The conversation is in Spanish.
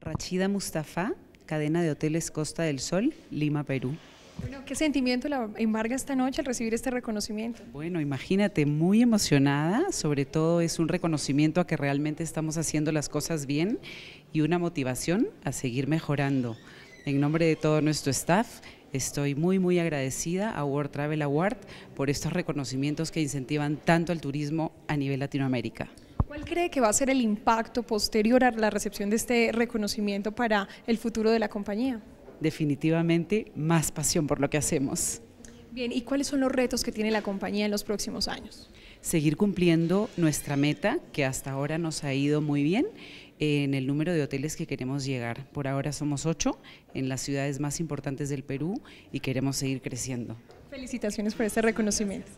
Rachida Mustafa, cadena de hoteles Costa del Sol, Lima, Perú. Bueno, ¿qué sentimiento la embarga esta noche al recibir este reconocimiento? Bueno, imagínate, muy emocionada, sobre todo es un reconocimiento a que realmente estamos haciendo las cosas bien y una motivación a seguir mejorando. En nombre de todo nuestro staff, estoy muy, muy agradecida a World Travel Award por estos reconocimientos que incentivan tanto el turismo a nivel Latinoamérica. ¿Cuál cree que va a ser el impacto posterior a la recepción de este reconocimiento para el futuro de la compañía? Definitivamente más pasión por lo que hacemos. Bien, ¿y cuáles son los retos que tiene la compañía en los próximos años? Seguir cumpliendo nuestra meta, que hasta ahora nos ha ido muy bien, en el número de hoteles que queremos llegar. Por ahora somos ocho en las ciudades más importantes del Perú y queremos seguir creciendo. Felicitaciones por este reconocimiento.